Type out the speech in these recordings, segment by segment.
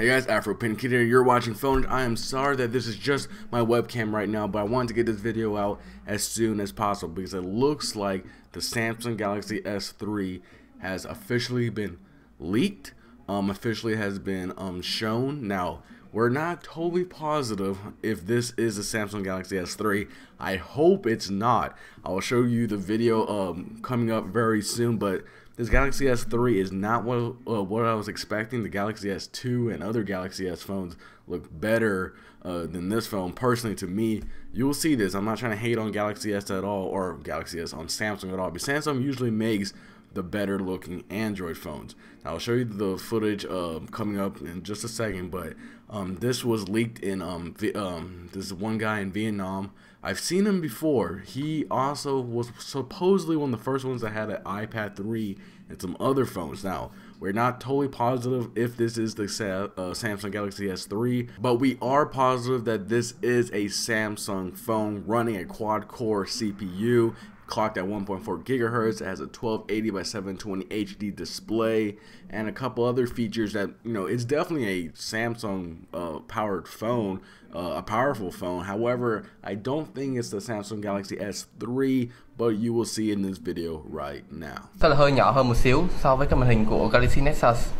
Hey guys, Afro Kid here. You're watching Phone. I am sorry that this is just my webcam right now, but I wanted to get this video out as soon as possible because it looks like the Samsung Galaxy S3 has officially been leaked. Um, officially has been um shown. Now we're not totally positive if this is a Samsung Galaxy S3. I hope it's not. I will show you the video um coming up very soon, but this Galaxy S3 is not what, uh, what I was expecting. The Galaxy S2 and other Galaxy S phones look better uh, than this phone. Personally, to me, you will see this. I'm not trying to hate on Galaxy S at all, or Galaxy S on Samsung at all, but Samsung usually makes the better looking Android phones. Now, I'll show you the footage uh, coming up in just a second, but um, this was leaked in um, um, this is one guy in Vietnam. I've seen him before. He also was supposedly one of the first ones that had an iPad 3 and some other phones. Now, we're not totally positive if this is the uh, Samsung Galaxy S3, but we are positive that this is a Samsung phone running a quad-core CPU clocked at 1.4 gigahertz. It has a 1280 by 720 HD display and a couple other features that you know it's definitely a Samsung uh, powered phone, uh, a powerful phone. However, I don't think it's the Samsung Galaxy S3, but you will see in this video right now. Rất là hơi nhỏ hơn một xíu so với cái màn hình của Galaxy Nexus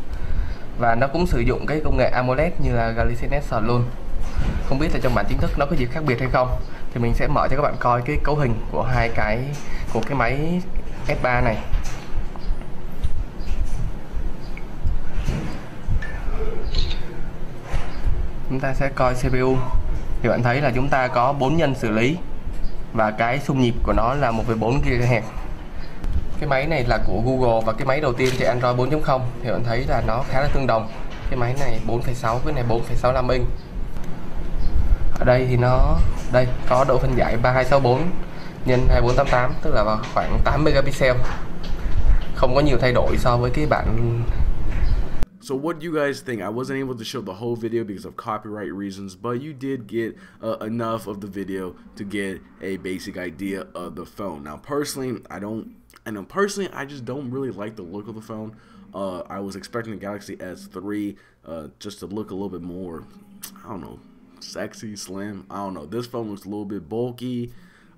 và nó cũng sử dụng cái công nghệ AMOLED như là Galaxy Nexus luôn. Không biết là trong bản chính thức nó có gì khác biệt hay không. Thì mình sẽ mở cho các bạn coi cái cấu hình của hai cái của cái máy F3 này. Chúng ta sẽ coi CPU thì bạn thấy là chúng ta có 4 nhân xử lý và cái xung nhịp của nó là 1,4 GHz cái máy này là của Google và cái máy đầu tiên thì Android 4.0 thì bạn thấy là nó khá là tương đồng. Cái máy này 4,6 cái này 4,65 inch. Ở đây thì nó đây có độ phân giải 3264 nhân 2488 tức là khoảng 8 megapixel không có nhiều thay đổi so với cái bản So what do you guys think? I wasn't able to show the whole video because of copyright reasons, but you did get uh, enough of the video to get a basic idea of the phone. Now, personally, I don't, and personally, I just don't really like the look of the phone. Uh, I was expecting the Galaxy S3 uh, just to look a little bit more, I don't know, sexy, slim. I don't know. This phone looks a little bit bulky.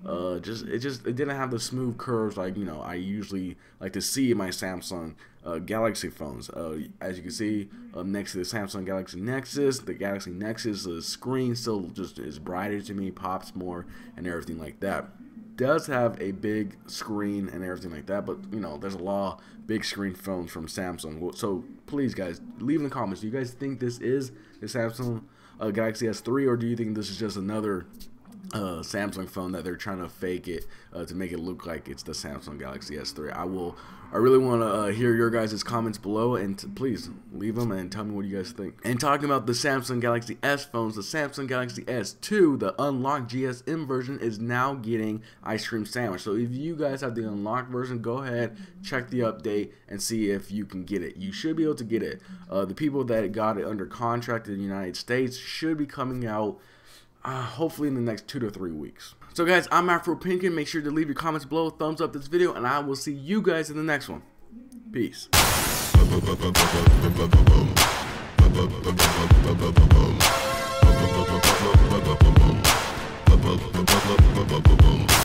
Uh, just it just it didn't have the smooth curves like you know I usually like to see in my Samsung uh, Galaxy phones. Uh, as you can see next to the Samsung Galaxy Nexus, the Galaxy Nexus the screen still just is brighter to me, pops more, and everything like that. Does have a big screen and everything like that, but you know there's a lot of big screen phones from Samsung. So please, guys, leave in the comments. Do you guys think this is the Samsung uh, Galaxy S3, or do you think this is just another uh, Samsung phone that they're trying to fake it uh, to make it look like it's the Samsung Galaxy S3. I will, I really want to uh, hear your guys' comments below, and please leave them and tell me what you guys think. And talking about the Samsung Galaxy S phones, the Samsung Galaxy S2, the unlocked GSM version is now getting ice cream sandwich. So if you guys have the unlocked version, go ahead, check the update, and see if you can get it. You should be able to get it. Uh, the people that got it under contract in the United States should be coming out uh, hopefully in the next two to three weeks. So guys, I'm Afro Pinkin. Make sure to leave your comments below, thumbs up this video, and I will see you guys in the next one. Peace.